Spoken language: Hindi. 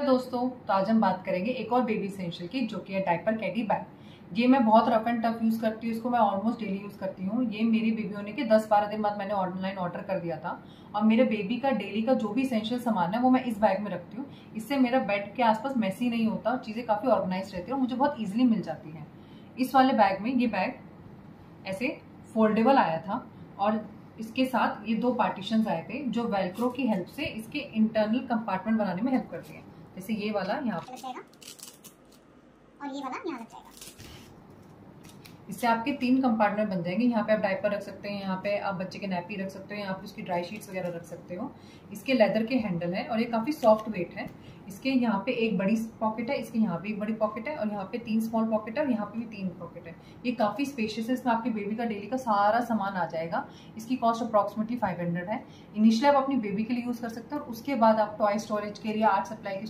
दोस्तों तो आज हम बात करेंगे एक और बेबी इसेंशियल की, जो कि है डायपर कैडी बैग ये मैं बहुत रफ एंड टफ यूज़ करती हूँ, इसको मैं ऑलमोस्ट डेली यूज़ करती हूँ। ये मेरी बेबी होने के 10-12 दिन बाद मैंने ऑनलाइन ऑर्डर कर दिया था। और मेरे बेबी का डेली का जो भी इसेंशियल सामान है, वो मैं इस बैग में रखती हूँ। इससे मेरा बेड के आसपास मैसी नहीं होता और चीज़ें काफ़ी ऑर्गेनाइज रहती है और मुझे बहुत ईजिली मिल जाती हैं। इस वाले बैग में ये बैग ऐसे फोल्डेबल आया था और इसके साथ ये दो पार्टीशन आए थे, जो वेलक्रो की हेल्प से इसके इंटरनल कंपार्टमेंट बनाने में हेल्प करती हैं। जैसे ये वाला यहाँ लग जाएगा। और ये वाला यहाँ लग जाएगा। इससे आपके तीन कंपार्टमेंट बन जाएँगे। यहाँ पे आप डायपर रख सकते हैं यहाँ पे आप बच्चे के नैपी रख सकते हो यहाँ पे उसकी ड्राई शीट्स वगैरह रख सकते हो। इसके लेदर के हैंडल है और ये काफ़ी सॉफ्ट वेट है। इसके यहाँ पे एक बड़ी पॉकेट है इसके यहाँ पे एक बड़ी पॉकेट है और यहाँ पे तीन स्मॉल पॉकेट है और यहाँ पे भी तीन पॉकेट है। ये काफ़ी स्पेशियस है इसमें आपके बेबी का डेली का सारा सामान आ जाएगा। इसकी कॉस्ट अप्रॉक्सिमेटली फाइव हंड्रेड है। इनिशियली आप अपनी बेबी के लिए यूज़ कर सकते हो और उसके बाद आप टॉय स्टोरेज के लिए आर्ट सप्लाई की